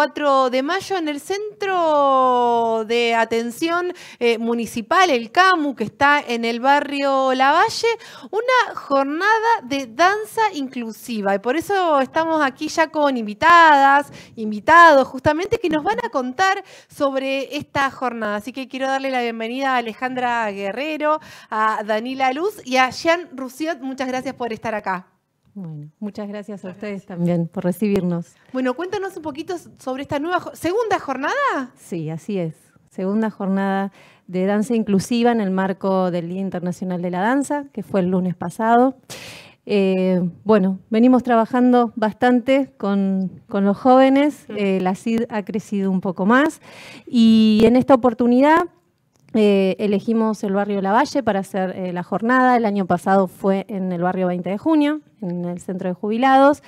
4 de mayo en el Centro de Atención eh, Municipal, el CAMU, que está en el barrio Lavalle, una jornada de danza inclusiva. Y por eso estamos aquí ya con invitadas, invitados, justamente, que nos van a contar sobre esta jornada. Así que quiero darle la bienvenida a Alejandra Guerrero, a Danila Luz y a Jean Roussiot. Muchas gracias por estar acá. Bueno, muchas gracias a ustedes también por recibirnos. Bueno, cuéntanos un poquito sobre esta nueva segunda jornada. Sí, así es. Segunda jornada de danza inclusiva en el marco del Día Internacional de la Danza, que fue el lunes pasado. Eh, bueno, venimos trabajando bastante con, los jóvenes, eh, la CID ha crecido un poco más y en esta oportunidad eh, elegimos el barrio Lavalle para hacer eh, la jornada. El año pasado fue en el barrio 20 de junio, en el centro de jubilados.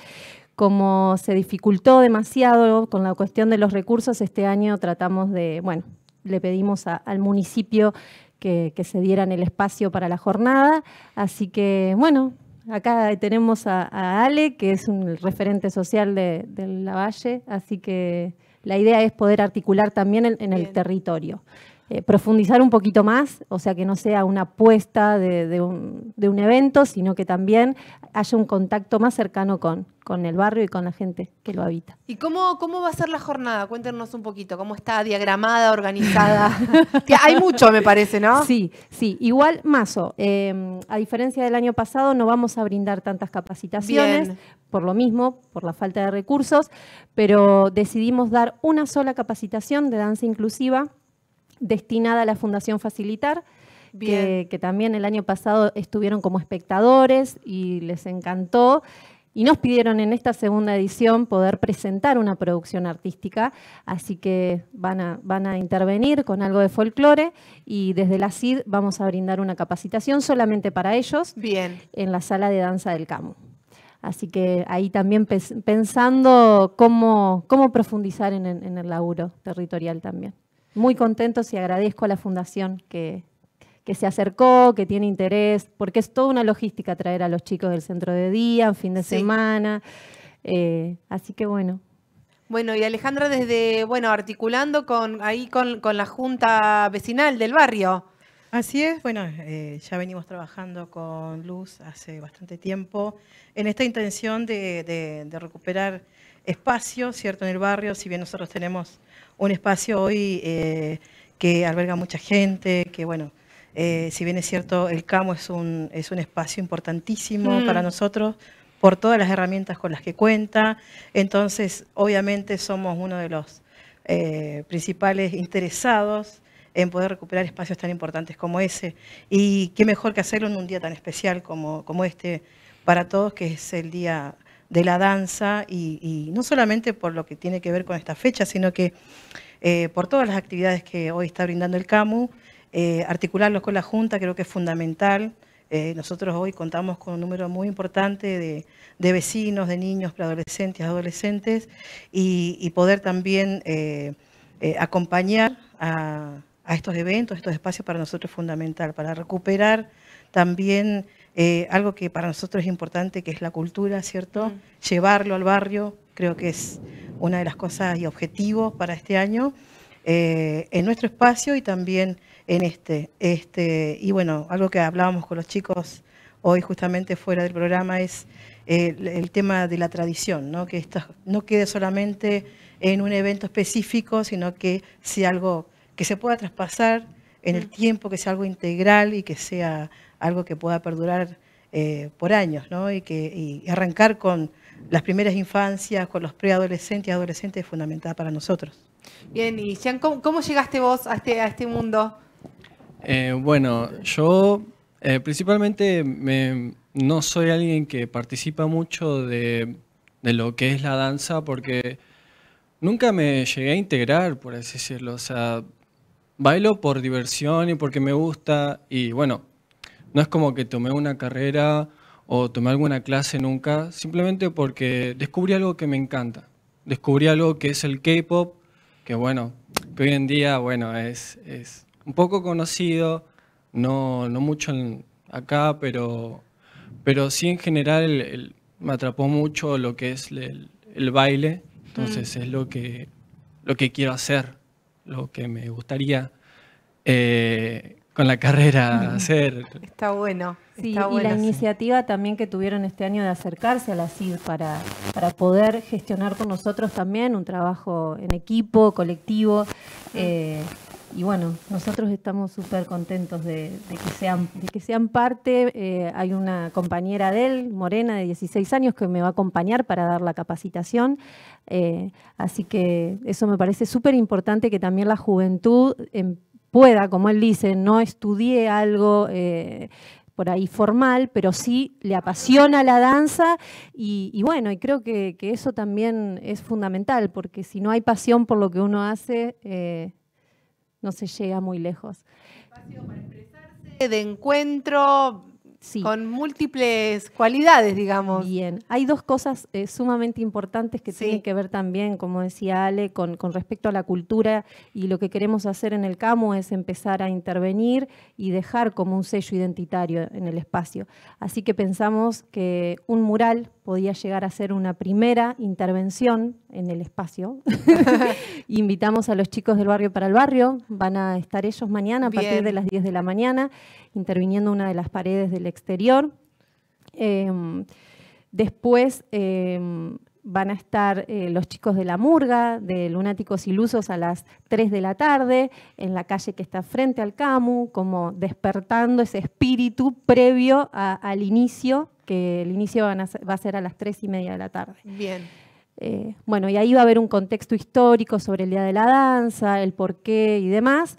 Como se dificultó demasiado con la cuestión de los recursos, este año tratamos de, bueno, le pedimos al municipio que, se dieran el espacio para la jornada. Así que, bueno, acá tenemos a, Ale, que es un referente social de, Lavalle, así que la idea es poder articular también en el territorio. Eh, profundizar un poquito más, o sea, que no sea una apuesta de, un, evento, sino que también haya un contacto más cercano con, con el barrio y con la gente que lo habita. ¿Y cómo, cómo va a ser la jornada? Cuéntenos un poquito, ¿cómo está diagramada, organizada? hay mucho, me parece, ¿no? Sí, sí. Igual, Mazo, em, a diferencia del año pasado, no vamos a brindar tantas capacitaciones, por lo mismo, por la falta de recursos, pero decidimos dar una sola capacitación de danza inclusiva destinada a la Fundación Facilitar, que, también el año pasado estuvieron como espectadores y les encantó. Y nos pidieron en esta segunda edición poder presentar una producción artística, así que van a, van a intervenir con algo de folclore y desde la CID vamos a brindar una capacitación solamente para ellos Bien. en la sala de danza del CAMU. Así que ahí también pensando cómo, cómo profundizar en, en el laburo territorial también muy contentos y agradezco a la Fundación que, se acercó, que tiene interés, porque es toda una logística traer a los chicos del centro de día, en fin de semana. Eh, así que bueno. Bueno, y Alejandra, desde, bueno, articulando con ahí con, la Junta Vecinal del barrio. Así es, bueno, eh, ya venimos trabajando con Luz hace bastante tiempo en esta intención de, de recuperar espacio, ¿cierto?, en el barrio, si bien nosotros tenemos un espacio hoy eh, que alberga mucha gente, que bueno, eh, si bien es cierto, el CAMO es un, es un espacio importantísimo mm. para nosotros por todas las herramientas con las que cuenta, entonces obviamente somos uno de los eh, principales interesados en poder recuperar espacios tan importantes como ese. Y qué mejor que hacerlo en un día tan especial como, como este para todos, que es el Día de la danza y, no solamente por lo que tiene que ver con esta fecha, sino que eh, por todas las actividades que hoy está brindando el CAMU, eh, articularlo con la Junta creo que es fundamental. Eh, nosotros hoy contamos con un número muy importante de, vecinos, de niños, preadolescentes, adolescentes, y, poder también acompañar a, a estos eventos, estos espacios para nosotros es fundamental, para recuperar también eh, algo que para nosotros es importante, que es la cultura, ¿cierto? Mm. Llevarlo al barrio, creo que es una de las cosas y objetivos para este año, eh, en nuestro espacio y también en este. este. Y bueno, algo que hablábamos con los chicos hoy justamente fuera del programa es eh, el, tema de la tradición, ¿no? que esto no quede solamente en un evento específico, sino que sea algo que se pueda traspasar en el mm. tiempo, que sea algo integral y que sea algo que pueda perdurar eh, por años, ¿no? Y, que, arrancar con las primeras infancias, con los preadolescentes y adolescentes es fundamental para nosotros. Bien, y Jean, ¿cómo, llegaste vos a este, a este mundo? Eh, bueno, yo eh, principalmente no soy alguien que participa mucho de, de, lo que es la danza porque nunca me llegué a integrar, por así decirlo. O sea, bailo por diversión y porque me gusta y bueno, no es como que tomé una carrera o tomé alguna clase nunca, simplemente porque descubrí algo que me encanta. Descubrí algo que es el K-pop, que bueno, que hoy en día, bueno, es, es un poco conocido, no, no mucho acá, pero, pero sí en general me atrapó mucho lo que es el, baile, entonces mm. es lo que lo que quiero hacer, lo que me gustaría eh, con la carrera hacer. Está bueno. Sí, está y bueno. la iniciativa también que tuvieron este año de acercarse a la CID para, para poder gestionar con nosotros también un trabajo en equipo, colectivo. eh, y bueno, nosotros estamos súper contentos de, de que sean, de que sean parte. Eh, hay una compañera de él, Morena, de 16 años, que me va a acompañar para dar la capacitación. Eh, así que eso me parece súper importante que también la juventud em, pueda, como él dice, no estudie algo eh, por ahí formal, pero sí le apasiona la danza y, bueno, y creo que, eso también es fundamental, porque si no hay pasión por lo que uno hace, eh, no se llega muy lejos. de encuentro Sí. con múltiples cualidades, digamos. Bien, hay dos cosas eh, sumamente importantes que Sí. tienen que ver también, como decía Ale, con, con respecto a la cultura y lo que queremos hacer en el CAMU es empezar a intervenir y dejar como un sello identitario en el espacio. Así que pensamos que un mural podía llegar a ser una primera intervención en el espacio. Invitamos a los chicos del barrio para el barrio, van a estar ellos mañana a partir de las 10 de la mañana, interviniendo una de las paredes del exterior. Em, después em, van a estar eh, los chicos de la Murga, de Lunáticos Ilusos, a las 3 de la tarde, en la calle que está frente al CAMU, como despertando ese espíritu previo a- al inicio, que el inicio van a ser- va a ser a las 3 y media de la tarde. Bien. Eh, bueno, y ahí va a haber un contexto histórico sobre el Día de la Danza, el porqué y demás.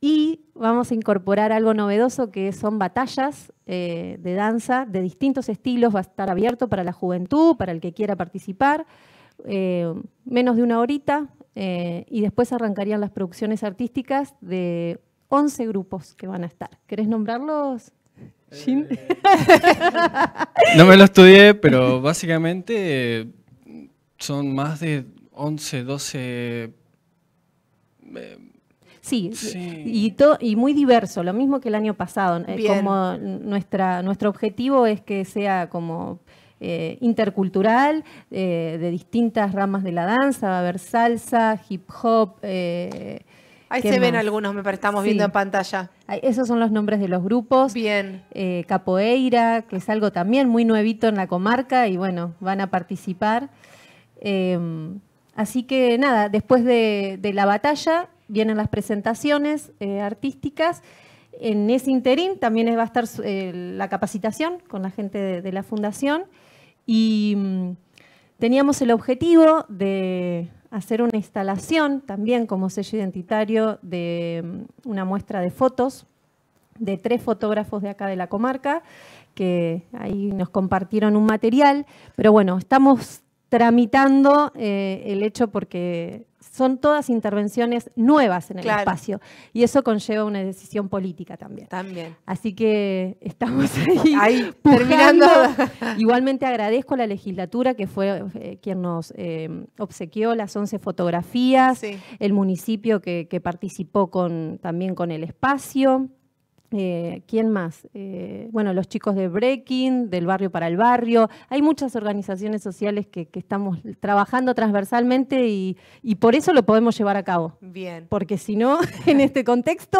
Y vamos a incorporar algo novedoso que son batallas eh, de danza de distintos estilos. Va a estar abierto para la juventud, para el que quiera participar. eh, menos de una horita. y después arrancarían las producciones artísticas de 11 grupos que van a estar. ¿Querés nombrarlos? No me lo estudié, pero básicamente eh, son más de 11, 12... eh, Sí, Sí. Y, to- y muy diverso, lo mismo que el año pasado. Eh, Bien. como nuestra, nuestro objetivo es que sea como eh, intercultural, eh, de distintas ramas de la danza, va a haber salsa, hip hop. eh, Ahí ¿qué se ven algunos, me parece, estamos Sí. viendo en pantalla. Esos son los nombres de los grupos. Bien. Eh, capoeira, que es algo también muy nuevito en la comarca y bueno, van a participar. Eh, así que nada, después de, de la batalla vienen las presentaciones eh, artísticas. En ese interín también va a estar la capacitación con la gente de, de la fundación y mm, teníamos el objetivo de hacer una instalación también como sello identitario de mm, una muestra de fotos de tres fotógrafos de acá de la comarca que ahí nos compartieron un material, pero bueno, estamos tramitando eh, el hecho porque son todas intervenciones nuevas en el Claro. espacio y eso conlleva una decisión política también. También. Así que estamos ahí, Ahí, terminando. Igualmente agradezco a la legislatura que fue eh, quien nos eh, obsequió las 11 fotografías, Sí. el municipio que, que participó con, también con el espacio. Eh, ¿Quién más? Eh, bueno, los chicos de Breaking, del Barrio para el Barrio. Hay muchas organizaciones sociales que, que estamos trabajando transversalmente y, y por eso lo podemos llevar a cabo. Bien. Porque si no, en este contexto,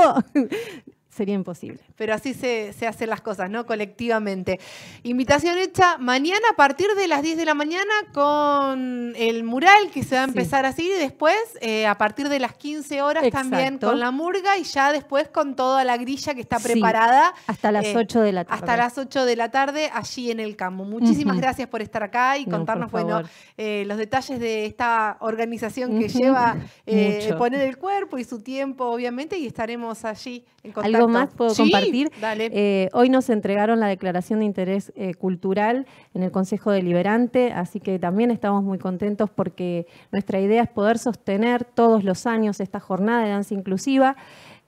sería imposible. Pero así se, se hacen las cosas, ¿no? Colectivamente. Invitación hecha mañana a partir de las 10 de la mañana con el mural que se va a Sí. empezar así y después eh, a partir de las 15 horas también con la murga y ya después con toda la grilla que está Sí, preparada. Hasta las eh, 8 de la tarde. Hasta las 8 de la tarde allí en el campo. Muchísimas gracias por estar acá y No, contarnos bueno, eh, los detalles de esta organización que Ujú. lleva eh, poner el cuerpo y su tiempo, obviamente, y estaremos allí en contacto. ¿Algo más puedo Sí, compartir? Dale. Eh, hoy nos entregaron la declaración de interés eh, cultural en el Consejo Deliberante, así que también estamos muy contentos porque nuestra idea es poder sostener todos los años esta jornada de danza inclusiva.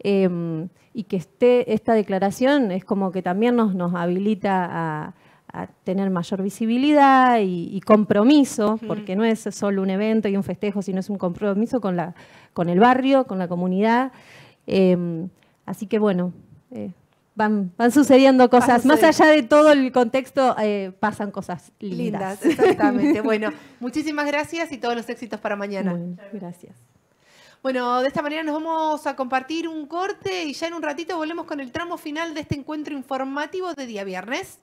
eh, y que esté esta declaración es como que también nos, nos habilita a, a tener mayor visibilidad y, y compromiso, porque no es solo un evento y un festejo, sino es un compromiso con, la, con el barrio, con la comunidad. Eh, Así que bueno, eh, van, sucediendo cosas. Más allá de todo el contexto, eh, pasan cosas lindas. lindas exactamente. bueno, muchísimas gracias y todos los éxitos para mañana. Bueno, gracias. Bueno, de esta manera nos vamos a compartir un corte y ya en un ratito volvemos con el tramo final de este encuentro informativo de día viernes.